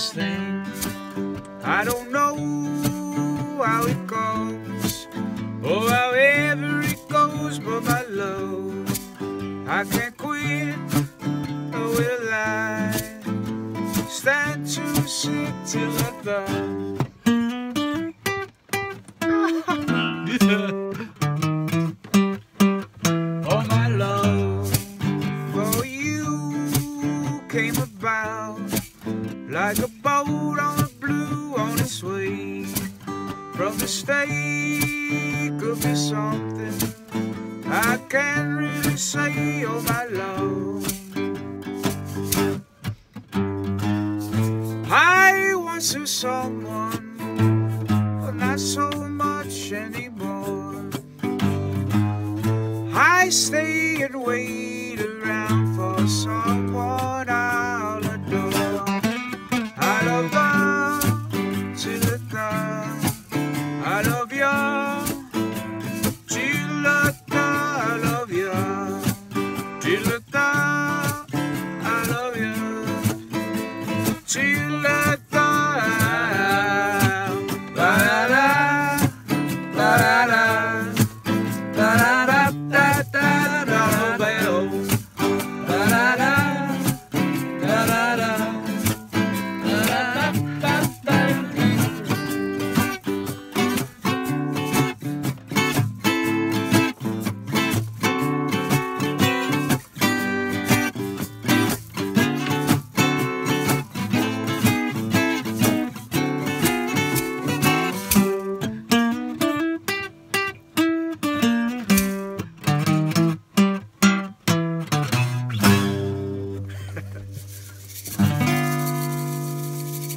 this thing. I don't know how it goes, or however it goes, but my love, I can't quit will I stand to sit till I die. Oh, like a on a blue on its way. From the stake could be something I can't really say, oh my love. I once knew someone, but not so much anymore. I stay and wait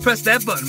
Press that button.